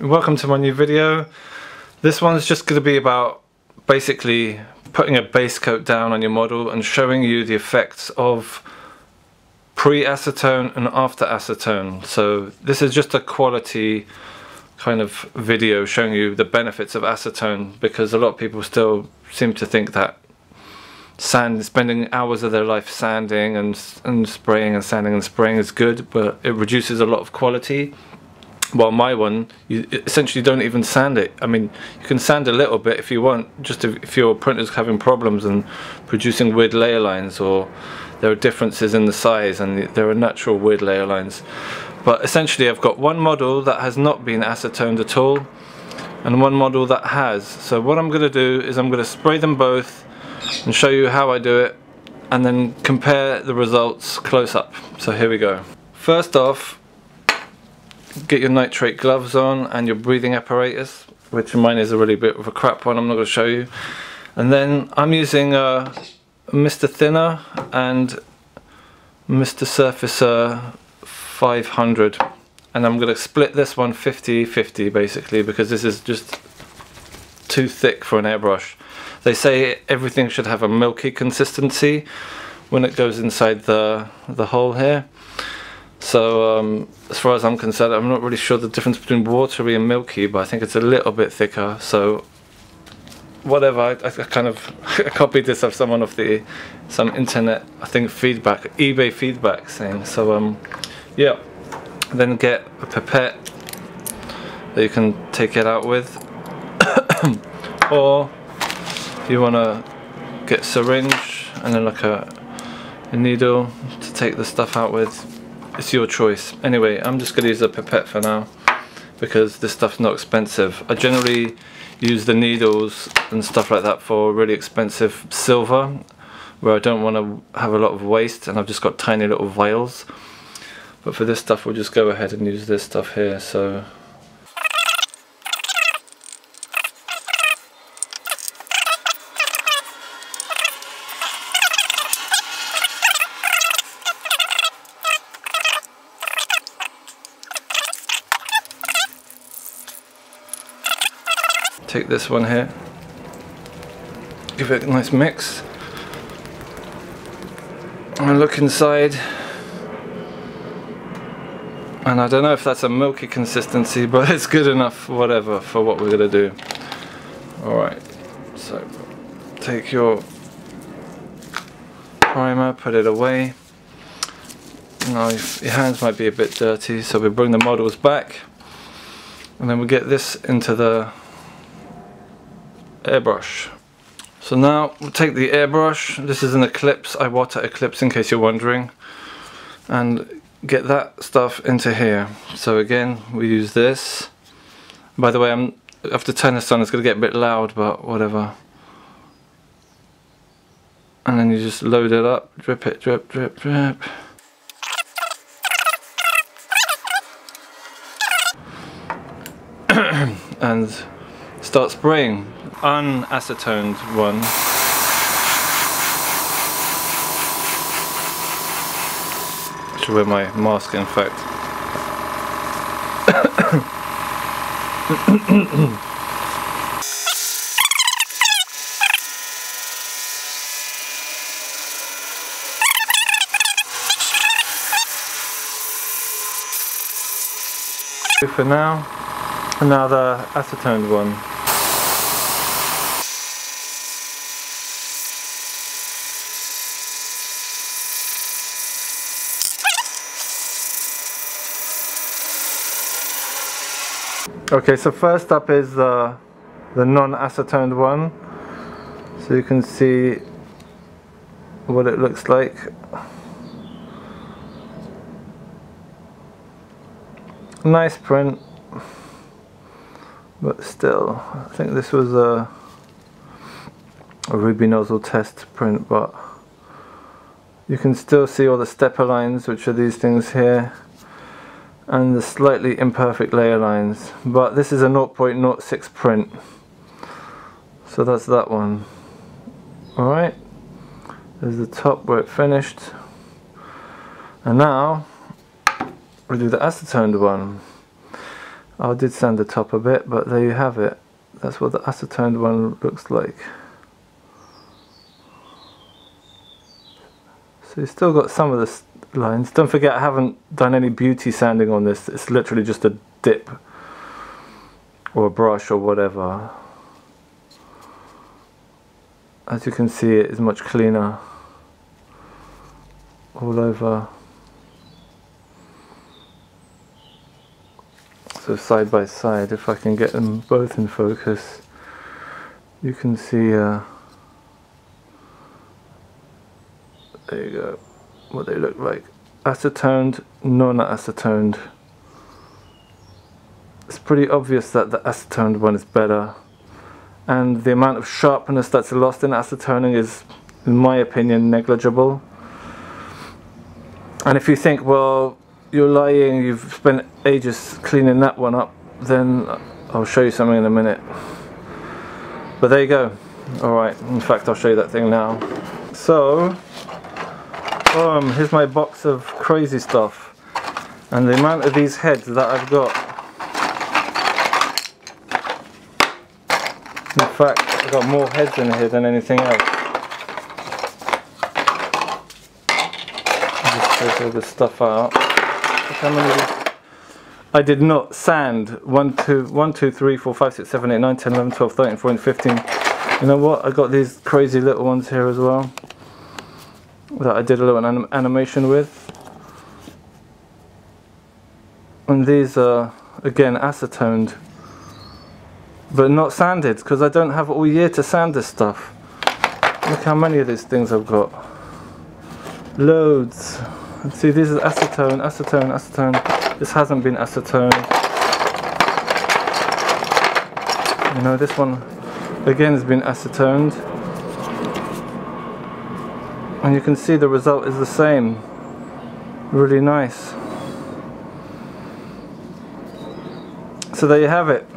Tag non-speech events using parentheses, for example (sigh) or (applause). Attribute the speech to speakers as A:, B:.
A: Welcome to my new video. This one's just going to be about basically putting a base coat down on your model and showing you the effects of pre-acetone and after acetone. So this is just a quality kind of video showing you the benefits of acetone because a lot of people still seem to think that sand spending hours of their life sanding and and spraying and sanding and spraying is good but it reduces a lot of quality well my one you essentially don't even sand it. I mean you can sand a little bit if you want just if, if your printer's having problems and producing weird layer lines or there are differences in the size and there are natural weird layer lines. But essentially I've got one model that has not been acetoned at all and one model that has. So what I'm gonna do is I'm gonna spray them both and show you how I do it and then compare the results close up. So here we go. First off get your nitrate gloves on and your breathing apparatus which mine is a really bit of a crap one I'm not going to show you and then I'm using uh, Mr. Thinner and Mr. Surfacer 500 and I'm going to split this one 50-50 basically because this is just too thick for an airbrush they say everything should have a milky consistency when it goes inside the the hole here so um, as far as I'm concerned, I'm not really sure the difference between watery and milky, but I think it's a little bit thicker. So whatever, I, I kind of (laughs) copied this off someone off the some internet, I think feedback, eBay feedback thing. So um, yeah, then get a pipette that you can take it out with, (coughs) or if you want to get syringe and then like a, a needle to take the stuff out with it's your choice. Anyway, I'm just going to use a pipette for now because this stuff's not expensive. I generally use the needles and stuff like that for really expensive silver where I don't want to have a lot of waste and I've just got tiny little vials. But for this stuff we'll just go ahead and use this stuff here. So take this one here. Give it a nice mix. And look inside. And I don't know if that's a milky consistency (laughs) but it's good enough whatever for what we're gonna do. Alright so take your primer put it away. Now your hands might be a bit dirty so we bring the models back. And then we get this into the airbrush. So now we'll take the airbrush, this is an Eclipse, Iwata Eclipse in case you're wondering, and get that stuff into here. So again, we use this. By the way, I'm, to turn this on, it's going to get a bit loud, but whatever. And then you just load it up, drip it, drip, drip, drip. (coughs) and start spraying unacetoned one. I should wear my mask in fact. (coughs) For now, another acetoned one. Okay, so first up is uh, the non-acetoned one. So you can see what it looks like. Nice print, but still, I think this was a, a ruby nozzle test print, but you can still see all the stepper lines, which are these things here and the slightly imperfect layer lines. But this is a 0.06 print. So that's that one. Alright there's the top where it finished. And now we do the acetoned one. I did sand the top a bit, but there you have it. That's what the acetoned one looks like. So you've still got some of the lines. Don't forget I haven't done any beauty sanding on this. It's literally just a dip or a brush or whatever. As you can see it is much cleaner all over. So side by side, if I can get them both in focus, you can see uh, there you go what they look like. Acetoned non-acetoned it's pretty obvious that the acetoned one is better. And the amount of sharpness that's lost in acetoning is in my opinion negligible. And if you think well you're lying you've spent ages cleaning that one up then I'll show you something in a minute. But there you go. Alright in fact I'll show you that thing now. So um, here's my box of crazy stuff. And the amount of these heads that I've got. In fact I've got more heads in here than anything else. Just take all this stuff out. I did not sand. 1, 2, 1, 2, 3, 4, 5, 6, 7, 8, 9, 10, 11, 12, 13, 14, 15 you know what? I got these crazy little ones here as well that I did a little anim animation with. And these are again acetoned but not sanded because I don't have all year to sand this stuff. Look how many of these things I've got. Loads. see this is acetone, acetone, acetone. This hasn't been acetone. You know this one again has been acetoned and you can see the result is the same. Really nice. So there you have it